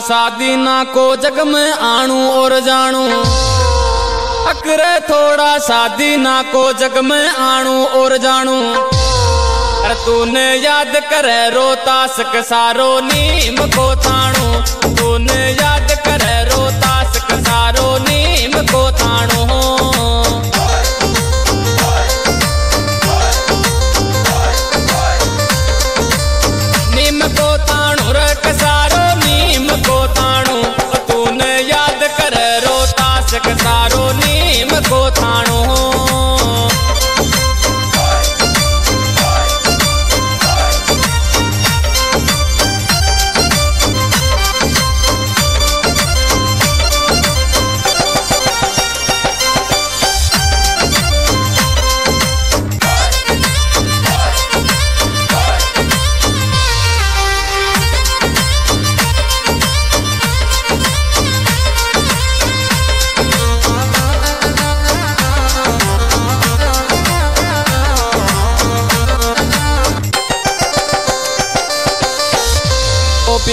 शादी ना को जग में आणू और जानू अकरे थोड़ा शादी ना को जग में आणू और जानू अरे तूने याद करे रोता सक सारो नीम को थाणू तूने याद करे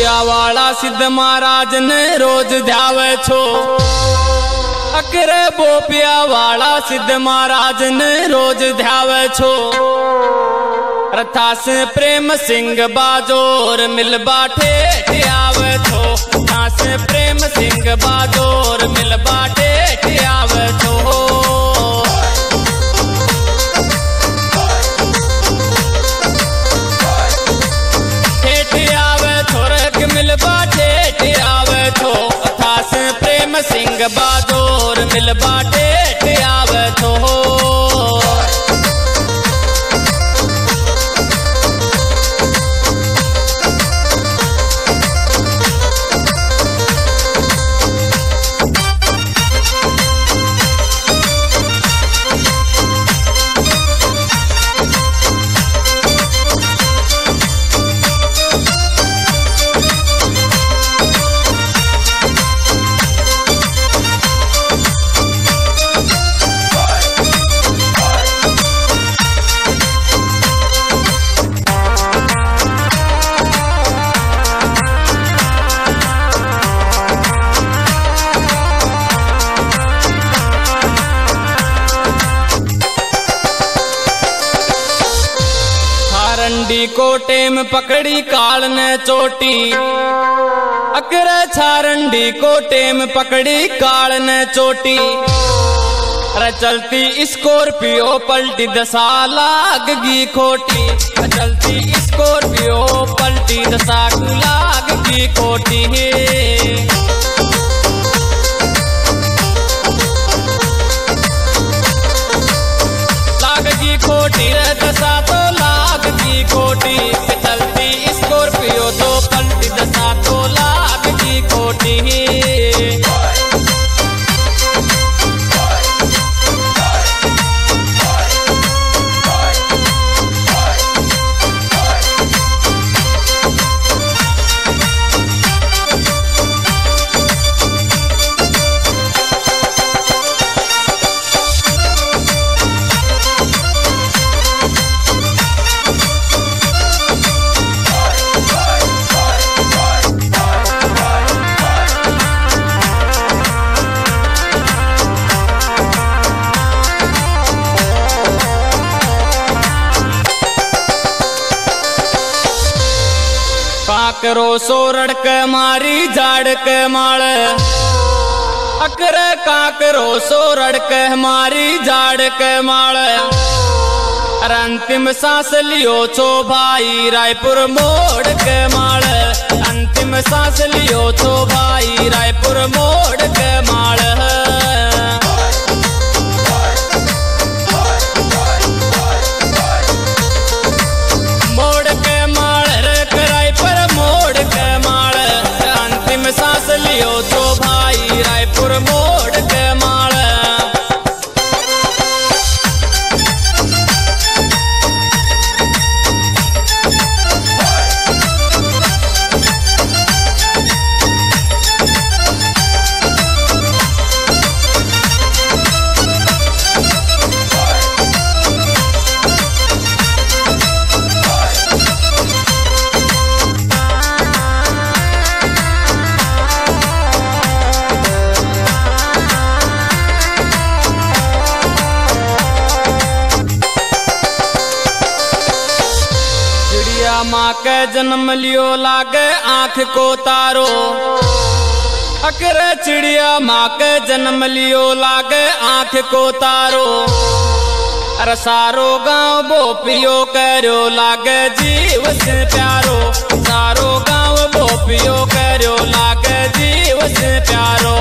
ओपिया वाला सिद्ध महाराज ने रोज ध्यावे छो। अकरे बोपिया वाला सिद्ध महाराज ने रोज ध्यावे छो। रथा से प्रेम सिंह बाजोर मिल बाटे, ध्यावे छो। रथास प्रेम सिंह बाजोर मिल बाठे प्रेम मिल बादोर हारंडी कोटे में पकड़ी काल ने चोटी। अकरे छारंडी कोटे में पकड़ी काल ने चोटी। अरे चलती स्कॉर्पियो पलटी दशा लाग गी खोटी चलती स्कॉर्पियो पलटी दशा लाग गी खोटी। लाग काकरो सोरड़ के मारी झाड़ माल अकर काकरो सोरड़ के मारी झाड़ के माल अंतिम सांस लियो छो भाई रायपुर मोड़ के माल अंतिम सांस लियो छो भाई रायपुर मोड़ के माल के जन्म लियो लागे, आँख को तारो। अकर चिड़िया माँ के जन्म लियो लागे, आँख को तारो। अरे सारो गाँव बो पियो करो, लागे जीव से प्यारो। सारो गाँव बो पियो करो, लागे जीव से प्यारो।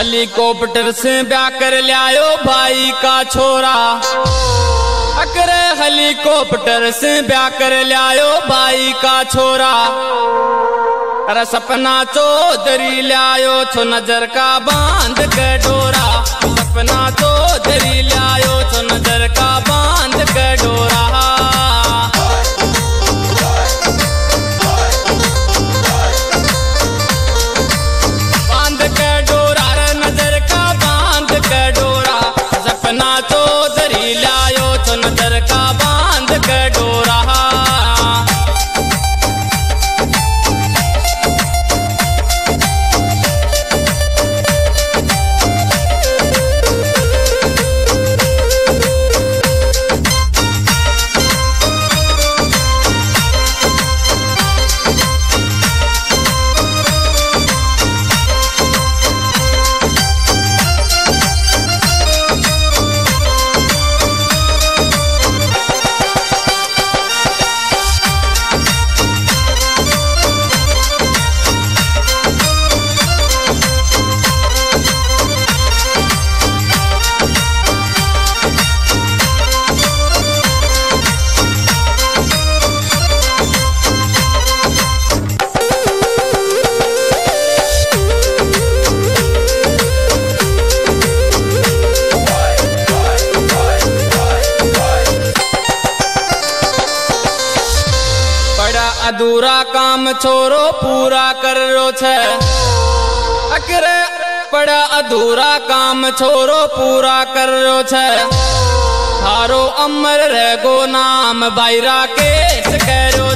हेलीकॉप्टर से ब्या कर लियायो भाई का छोरा। अकर हेलीकॉप्टर से ब्या कर लियायो भाई का छोरा। अरे सपना चौधरी लियायो, छो नज़र का बाँध के डोरा। सपना चौधरी लियायो पूरा कर छे। अकरे पड़ा अधूरा काम छोरो पूरा कर छे। हारो अमर रह गो नाम बायरा केस करो।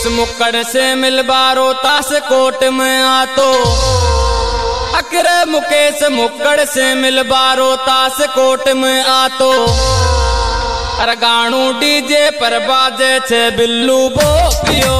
मुकेश मुक्कड़ से मिलबारो तास कोट में आतो। अकरे मुकेश मुक्कड़ से मिलबारो तास कोट में आतो। अरगाणू डीजे पर बाजे छे बिल्लू बो पियो गातो गाणू